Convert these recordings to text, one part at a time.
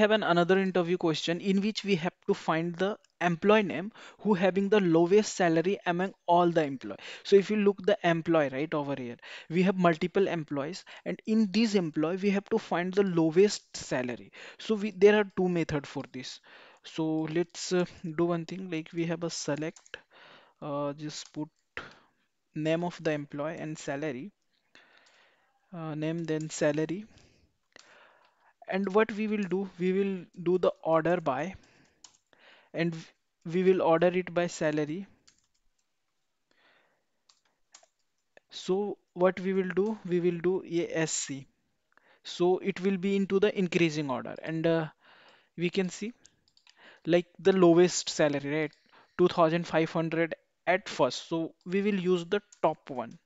have an another interview question in which we have to find the employee name who having the lowest salary among all the employee. So if you look the employee right over here, we have multiple employees and in this employee we have to find the lowest salary. So we there are two method for this. So let's uh, do one thing like we have a select, uh, just put name of the employee and salary, uh, name then salary and what we will do we will do the order by and we will order it by salary. So what we will do we will do ASC so it will be into the increasing order and uh, we can see like the lowest salary right? 2500 at first. So we will use the top one.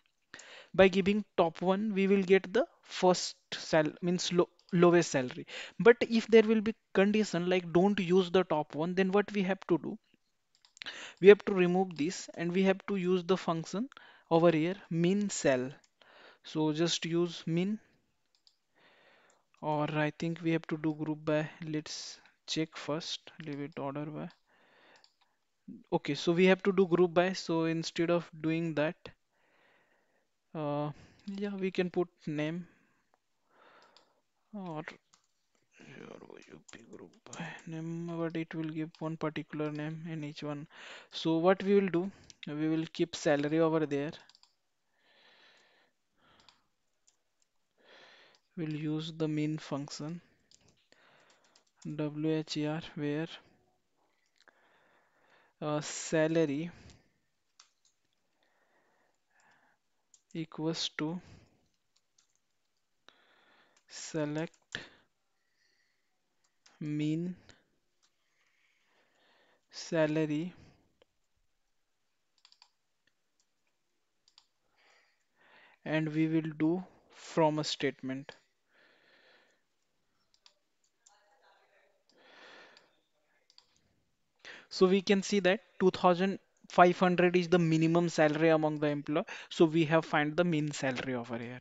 By giving top one we will get the first sal means low, lowest salary. But if there will be condition like don't use the top one then what we have to do? We have to remove this and we have to use the function over here min cell. So just use min. Or I think we have to do group by let's check first leave it order by. Okay so we have to do group by so instead of doing that uh, yeah we can put name or group. Name but it will give one particular name in each one. So what we will do? We will keep salary over there. We'll use the mean function. Wher where uh, salary equals to select mean salary and we will do from a statement. So we can see that 2500 is the minimum salary among the employee. So we have find the mean salary over here.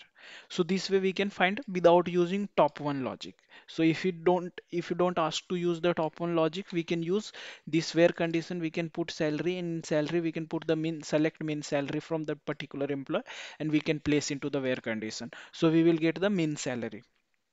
So this way we can find without using top one logic. So if you don't if you don't ask to use the top one logic, we can use this where condition. We can put salary in salary we can put the mean select mean salary from that particular employee and we can place into the where condition. So we will get the mean salary.